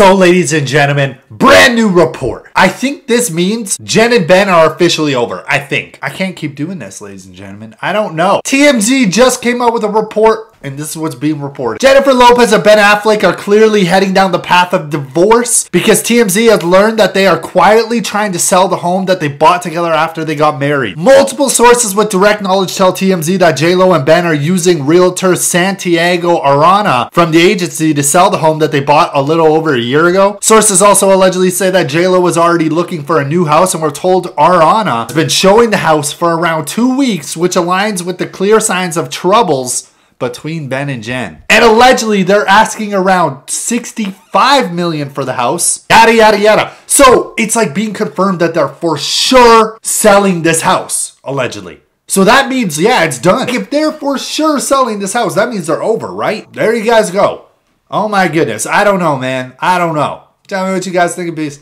So, ladies and gentlemen, brand new report. I think this means Jen and Ben are officially over. I think. I can't keep doing this, ladies and gentlemen. I don't know. TMZ just came out with a report and this is what's being reported. Jennifer Lopez and Ben Affleck are clearly heading down the path of divorce because TMZ has learned that they are quietly trying to sell the home that they bought together after they got married. Multiple sources with direct knowledge tell TMZ that JLo and Ben are using realtor Santiago Arana from the agency to sell the home that they bought a little over a year ago. Sources also allegedly say that JLo was already looking for a new house and were told Arana has been showing the house for around two weeks, which aligns with the clear signs of troubles between Ben and Jen. And allegedly they're asking around 65 million for the house. Yada yada yada. So it's like being confirmed that they're for sure selling this house, allegedly. So that means, yeah, it's done. If they're for sure selling this house, that means they're over, right? There you guys go. Oh my goodness. I don't know, man. I don't know. Tell me what you guys think of peace.